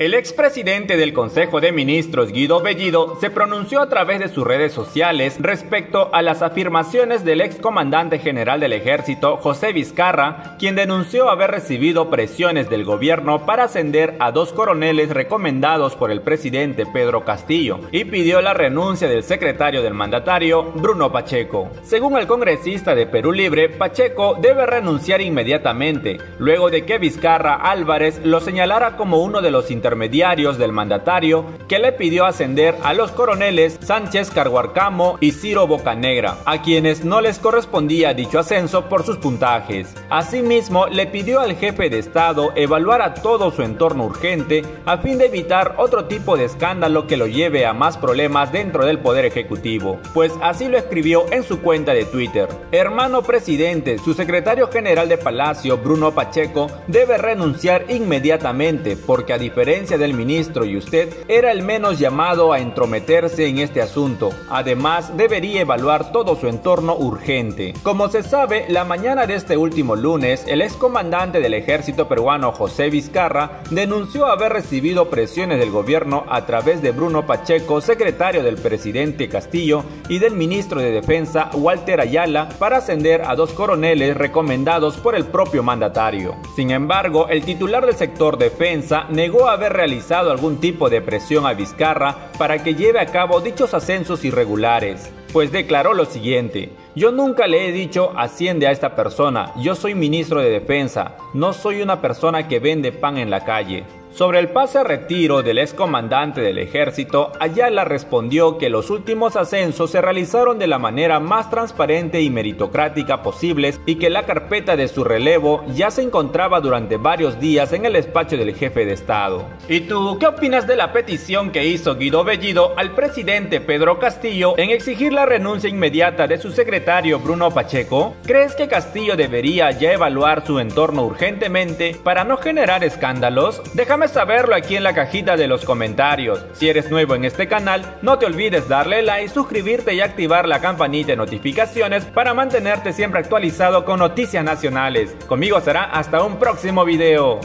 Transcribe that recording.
El expresidente del Consejo de Ministros, Guido Bellido, se pronunció a través de sus redes sociales respecto a las afirmaciones del excomandante general del ejército, José Vizcarra, quien denunció haber recibido presiones del gobierno para ascender a dos coroneles recomendados por el presidente Pedro Castillo y pidió la renuncia del secretario del mandatario, Bruno Pacheco. Según el congresista de Perú Libre, Pacheco debe renunciar inmediatamente, luego de que Vizcarra Álvarez lo señalara como uno de los intermediarios del mandatario que le pidió ascender a los coroneles Sánchez Carguarcamo y Ciro Bocanegra, a quienes no les correspondía dicho ascenso por sus puntajes. Asimismo, le pidió al jefe de Estado evaluar a todo su entorno urgente a fin de evitar otro tipo de escándalo que lo lleve a más problemas dentro del Poder Ejecutivo, pues así lo escribió en su cuenta de Twitter. Hermano presidente, su secretario general de Palacio, Bruno Pacheco, debe renunciar inmediatamente porque a diferencia del ministro y usted era el menos llamado a entrometerse en este asunto. Además, debería evaluar todo su entorno urgente. Como se sabe, la mañana de este último lunes, el excomandante del ejército peruano José Vizcarra denunció haber recibido presiones del gobierno a través de Bruno Pacheco, secretario del presidente Castillo, y del ministro de Defensa Walter Ayala para ascender a dos coroneles recomendados por el propio mandatario. Sin embargo, el titular del sector defensa negó haber realizado algún tipo de presión a Vizcarra para que lleve a cabo dichos ascensos irregulares, pues declaró lo siguiente, yo nunca le he dicho asciende a esta persona, yo soy ministro de defensa, no soy una persona que vende pan en la calle. Sobre el pase a retiro del excomandante del ejército, Ayala respondió que los últimos ascensos se realizaron de la manera más transparente y meritocrática posibles y que la carpeta de su relevo ya se encontraba durante varios días en el despacho del jefe de Estado. ¿Y tú qué opinas de la petición que hizo Guido Bellido al presidente Pedro Castillo en exigir la renuncia inmediata de su secretario Bruno Pacheco? ¿Crees que Castillo debería ya evaluar su entorno urgentemente para no generar escándalos? Déjame saberlo aquí en la cajita de los comentarios. Si eres nuevo en este canal, no te olvides darle like, suscribirte y activar la campanita de notificaciones para mantenerte siempre actualizado con noticias nacionales. Conmigo será hasta un próximo video.